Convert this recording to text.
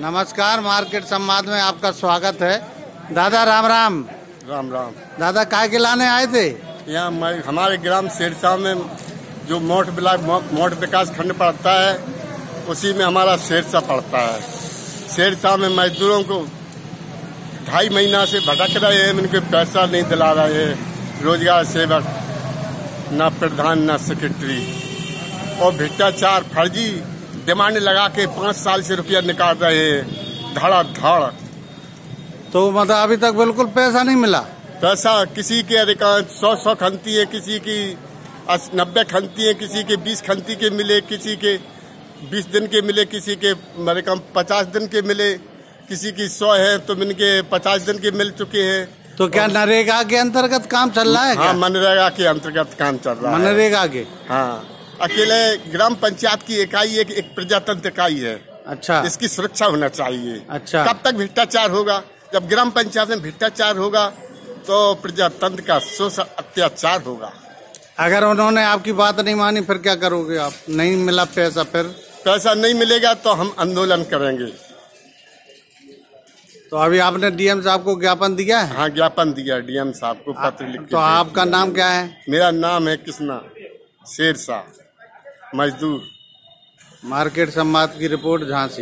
नमस्कार मार्केट संवाद में आपका स्वागत है। दादा राम राम। राम राम। दादा काय के लाने आए थे? यहाँ हमारे ग्राम शेरशाह में जो मोट ब्लॉक मोट विकास खंड पड़ता है उसी में हमारा शेरशाह पड़ता है। शेरशाह में मजदूरों को ढाई महीना से भटक रहे हैं उनको पैसा नहीं दिला रहे हैं। रोज़गार सेवक न प्रधान न सेक्रेटरी। और भ्रष्टाचार फर्जी डिमांड लगा के पाँच साल से रुपया निकाल रहे हैं। धड़ा धड़। तो मतलब अभी तक बिल्कुल पैसा नहीं मिला? पैसा किसी के अधिकांश सौ सौ खनती है किसी की नब्बे खनती है किसी के बीस खनती के मिले किसी के बीस दिन के मिले किसी के मेरे कम पचास दिन के मिले किसी की सौ है तो इनके पचास दिन के मिल चुके हैं। तो क्या नरेगा के अंतर्गत काम चल रहा है हाँ मनरेगा के अंतर्गत काम चल रहा है। मनरेगा के? हाँ। अकेले ग्राम पंचायत की इकाई एक, एक प्रजातंत्र इकाई है। अच्छा। इसकी सुरक्षा होना चाहिए। अच्छा। कब तक भ्रष्टाचार होगा? जब ग्राम पंचायत में भ्रष्टाचार होगा तो प्रजातंत्र का शोषण अत्याचार होगा। अगर उन्होंने आपकी बात नहीं मानी फिर क्या करोगे आप? नहीं मिला पैसा फिर? पैसा नहीं मिलेगा तो हम आंदोलन करेंगे। तो अभी आपने डीएम साहब को ज्ञापन दिया है? हाँ ज्ञापन दिया डीएम साहब को पत्र लिख तो आपका नाम क्या है? मेरा नाम है कृष्णा शेर शाह मजदूर। मार्केट संवाद की रिपोर्ट झांसी।